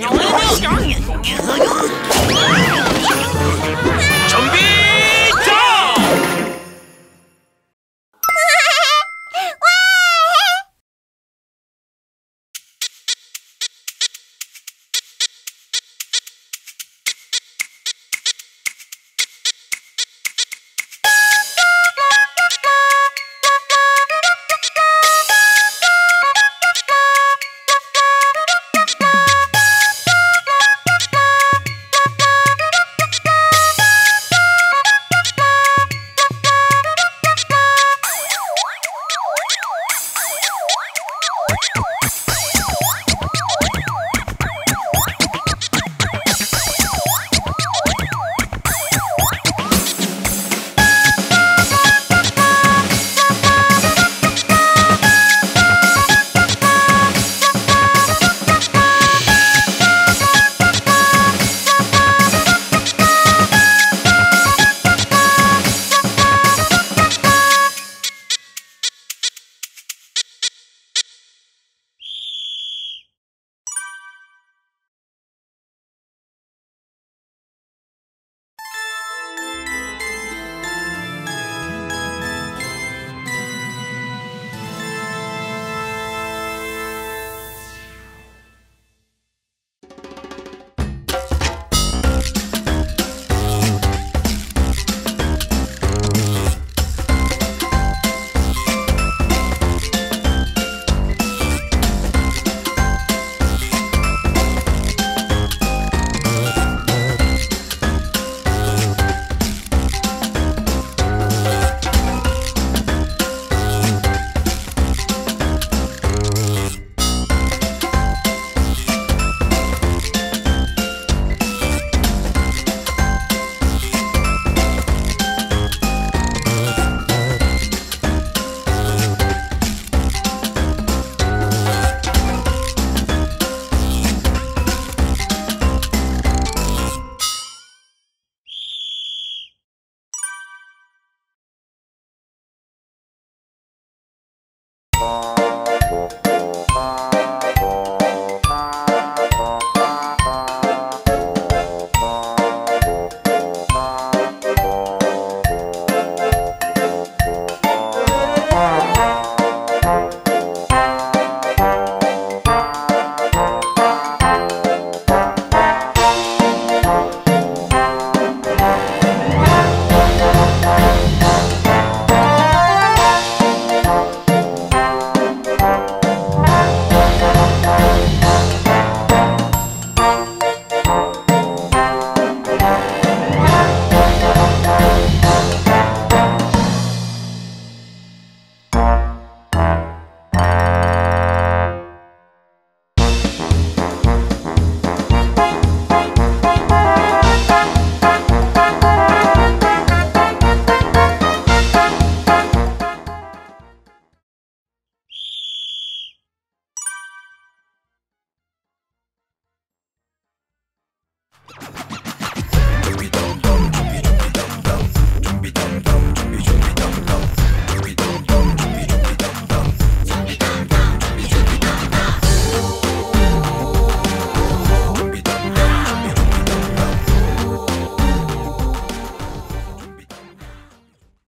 Now let it be strong. Bye.